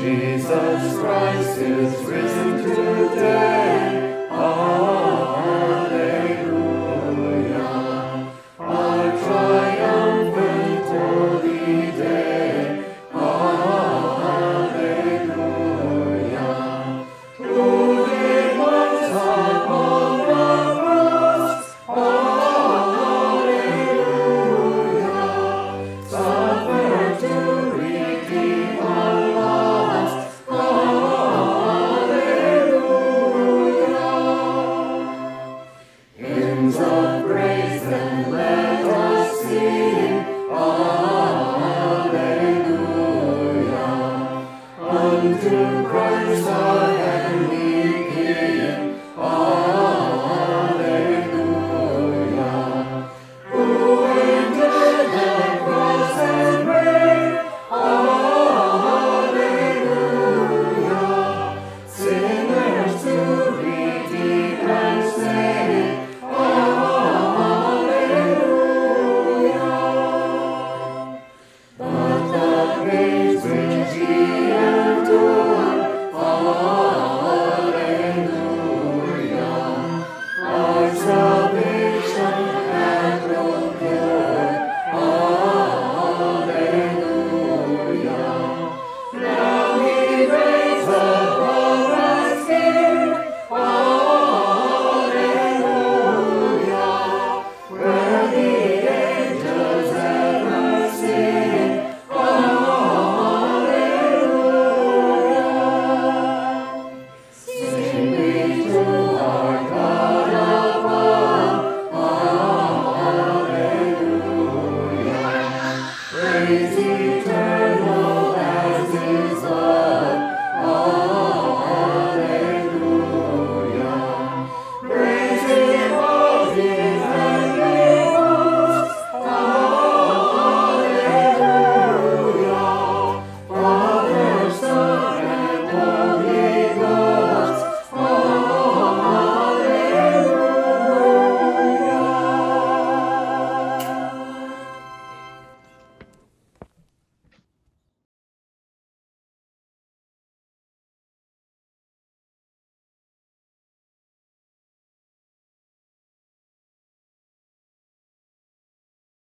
Jesus Christ is risen today. of grace, and let us sing. Amen. He